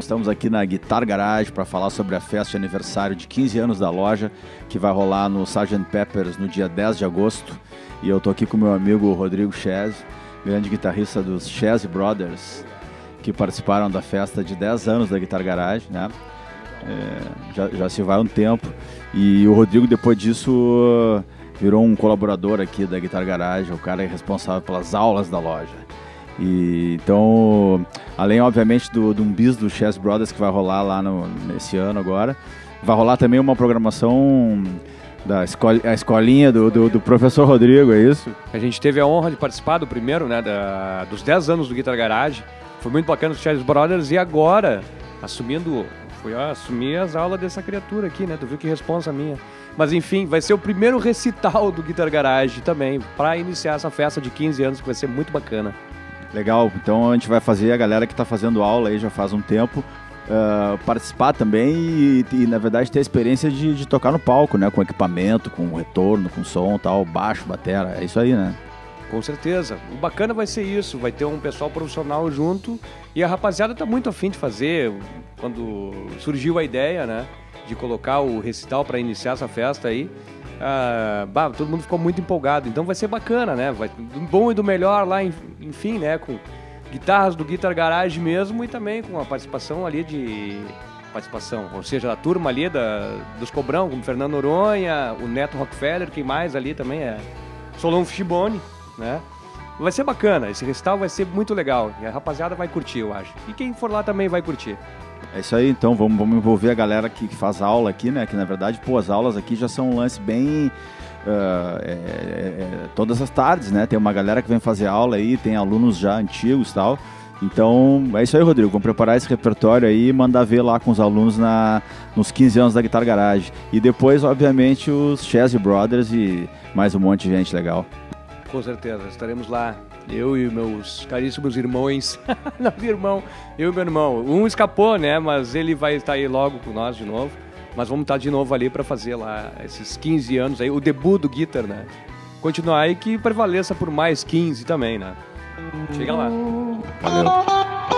Estamos aqui na Guitar Garage para falar sobre a festa de aniversário de 15 anos da loja, que vai rolar no Sgt. Peppers no dia 10 de agosto. E eu tô aqui com meu amigo Rodrigo Chaz, grande guitarrista dos Chaz Brothers, que participaram da festa de 10 anos da Guitar Garage, né? É, já, já se vai um tempo. E o Rodrigo, depois disso, virou um colaborador aqui da Guitar Garage, o cara é responsável pelas aulas da loja. E, então, além, obviamente, do, do um bis do Chess Brothers que vai rolar lá no, nesse ano agora, vai rolar também uma programação da escola, a escolinha do, do, do, professor Rodrigo, é isso? A gente teve a honra de participar do primeiro, né, da, dos 10 anos do Guitar Garage. Foi muito bacana os Chess Brothers e agora, assumindo, fui assumir as aulas dessa criatura aqui, né? Tu viu que responsa minha. Mas enfim, vai ser o primeiro recital do Guitar Garage também, para iniciar essa festa de 15 anos que vai ser muito bacana. Legal, então a gente vai fazer, a galera que está fazendo aula aí já faz um tempo, uh, participar também e, e, na verdade, ter a experiência de, de, tocar no palco, né? Com equipamento, com retorno, com som tal, baixo, batera, é isso aí, né? Com certeza. O bacana vai ser isso, vai ter um pessoal profissional junto e a rapaziada tá muito afim de fazer. Quando surgiu a ideia, né? De colocar o recital para iniciar essa festa aí, ah, bah, todo mundo ficou muito empolgado. Então vai ser bacana, né? Vai, do bom e do melhor lá, enfim, né? Com guitarras do Guitar Garage mesmo e também com a participação ali de. Participação, ou seja, a turma ali da, dos Cobrão, como Fernando Noronha, o Neto Rockefeller, quem mais ali também é Solon Fishbone, né? Vai ser bacana, esse recital vai ser muito legal. E a rapaziada vai curtir, eu acho. E quem for lá também vai curtir. É isso aí, então vamos, vamos envolver a galera que, faz aula aqui, né? Que na verdade, pô, as aulas aqui já são um lance bem. Uh, é, é, todas as tardes, né? Tem uma galera que vem fazer aula aí, tem alunos já antigos e tal. Então, é isso aí, Rodrigo. Vamos preparar esse repertório aí e mandar ver lá com os alunos na, nos 15 anos da Guitar Garage. E depois, obviamente, os Chess Brothers e mais um monte de gente legal. Com certeza, estaremos lá eu e meus caríssimos irmãos. Não, irmão, eu e meu irmão. Um escapou, né? Mas ele vai estar aí logo com nós de novo. Mas vamos estar de novo ali para fazer lá esses 15 anos aí, o debut do Guitar, né? Continuar aí que prevaleça por mais 15 também, né? Chega lá. Valeu.